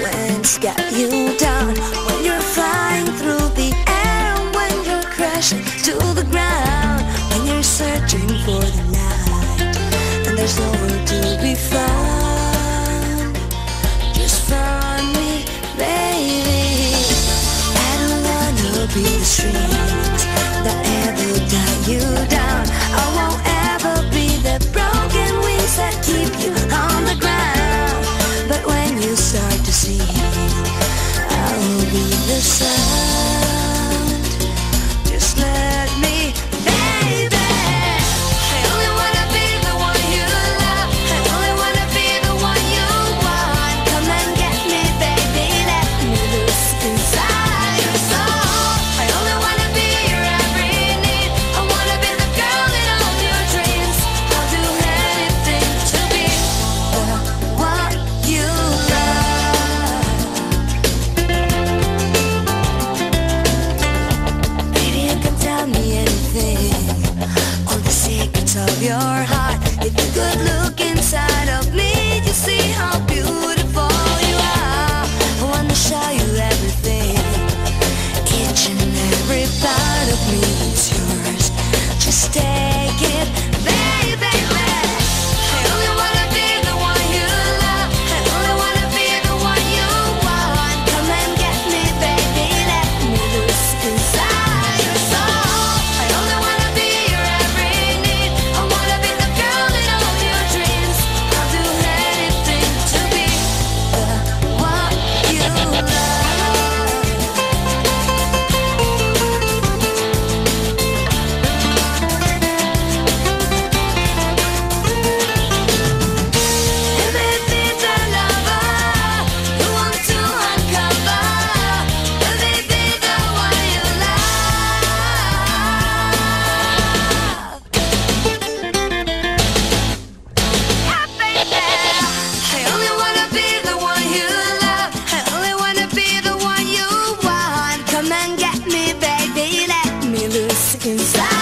when it's got you down? When you're flying through the air when you're crashing to the ground when you're searching for the light and there's nowhere to be found. Just find me baby. I don't wanna be the street that side with me. inside.